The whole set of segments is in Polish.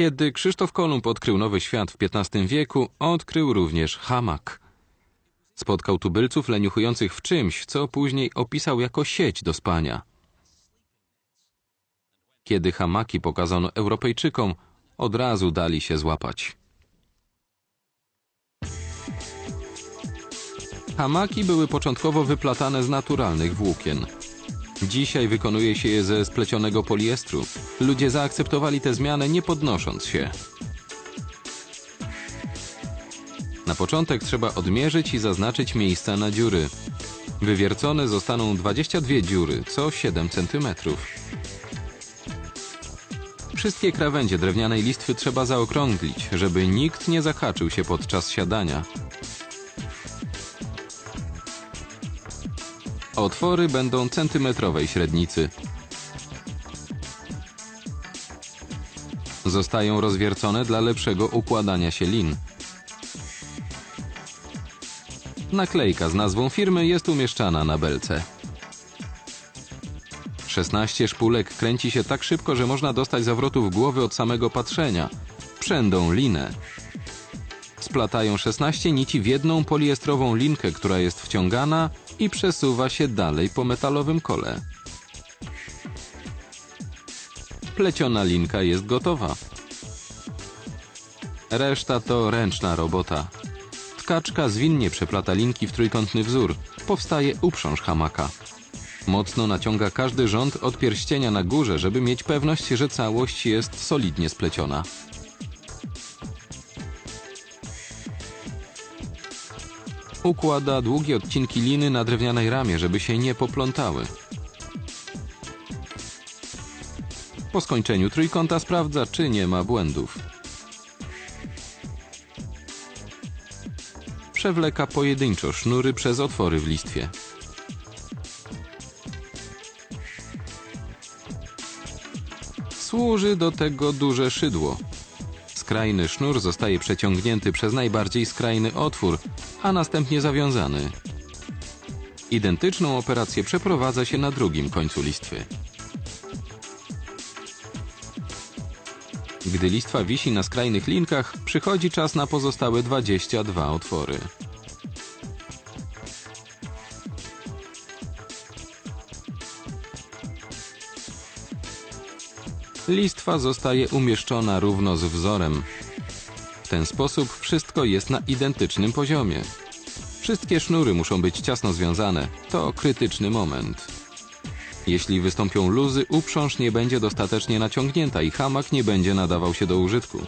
Kiedy Krzysztof Kolumb odkrył nowy świat w XV wieku, odkrył również hamak. Spotkał tubylców leniuchujących w czymś, co później opisał jako sieć do spania. Kiedy hamaki pokazano Europejczykom, od razu dali się złapać. Hamaki były początkowo wyplatane z naturalnych włókien. Dzisiaj wykonuje się je ze splecionego poliestru. Ludzie zaakceptowali tę zmianę, nie podnosząc się. Na początek trzeba odmierzyć i zaznaczyć miejsca na dziury. Wywiercone zostaną 22 dziury, co 7 cm. Wszystkie krawędzie drewnianej listwy trzeba zaokrąglić, żeby nikt nie zahaczył się podczas siadania. Otwory będą centymetrowej średnicy. Zostają rozwiercone dla lepszego układania się lin. Naklejka z nazwą firmy jest umieszczana na belce. 16 szpulek kręci się tak szybko, że można dostać zawrotów głowy od samego patrzenia. Przędą linę. Splatają 16 nici w jedną poliestrową linkę, która jest wciągana i przesuwa się dalej po metalowym kole. Pleciona linka jest gotowa. Reszta to ręczna robota. Tkaczka zwinnie przeplata linki w trójkątny wzór. Powstaje uprząż hamaka. Mocno naciąga każdy rząd od pierścienia na górze, żeby mieć pewność, że całość jest solidnie spleciona. Układa długie odcinki liny na drewnianej ramie, żeby się nie poplątały. Po skończeniu trójkąta sprawdza, czy nie ma błędów. Przewleka pojedynczo sznury przez otwory w listwie. Służy do tego duże szydło. Skrajny sznur zostaje przeciągnięty przez najbardziej skrajny otwór, a następnie zawiązany. Identyczną operację przeprowadza się na drugim końcu listwy. Gdy listwa wisi na skrajnych linkach, przychodzi czas na pozostałe 22 otwory. Listwa zostaje umieszczona równo z wzorem. W ten sposób wszystko jest na identycznym poziomie. Wszystkie sznury muszą być ciasno związane. To krytyczny moment. Jeśli wystąpią luzy, uprząż nie będzie dostatecznie naciągnięta i hamak nie będzie nadawał się do użytku.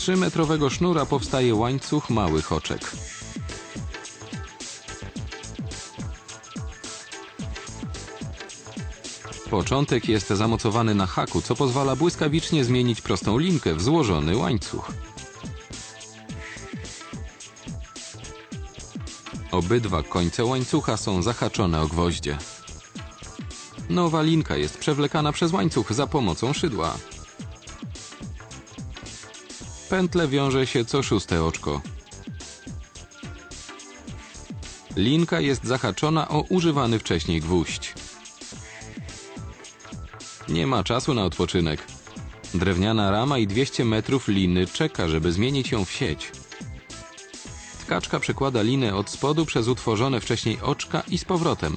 Z 3-metrowego sznura powstaje łańcuch małych oczek. Początek jest zamocowany na haku, co pozwala błyskawicznie zmienić prostą linkę w złożony łańcuch. Obydwa końce łańcucha są zahaczone o gwoździe. Nowa linka jest przewlekana przez łańcuch za pomocą szydła. Pętle wiąże się co szóste oczko. Linka jest zahaczona o używany wcześniej gwóźdź. Nie ma czasu na odpoczynek. Drewniana rama i 200 metrów liny czeka, żeby zmienić ją w sieć. Tkaczka przekłada linę od spodu przez utworzone wcześniej oczka i z powrotem.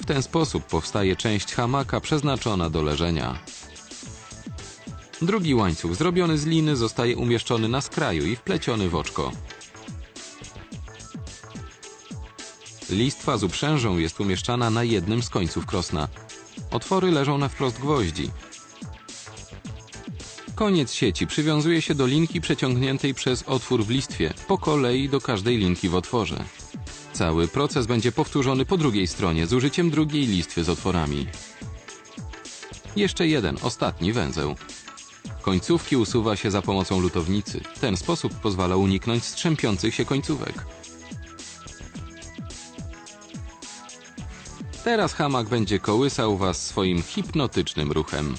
W ten sposób powstaje część hamaka przeznaczona do leżenia. Drugi łańcuch zrobiony z liny zostaje umieszczony na skraju i wpleciony w oczko. Listwa z uprzężą jest umieszczana na jednym z końców krosna. Otwory leżą na wprost gwoździ. Koniec sieci przywiązuje się do linki przeciągniętej przez otwór w listwie, po kolei do każdej linki w otworze. Cały proces będzie powtórzony po drugiej stronie z użyciem drugiej listwy z otworami. Jeszcze jeden, ostatni węzeł. Końcówki usuwa się za pomocą lutownicy. Ten sposób pozwala uniknąć strzępiących się końcówek. Teraz hamak będzie kołysał Was swoim hipnotycznym ruchem.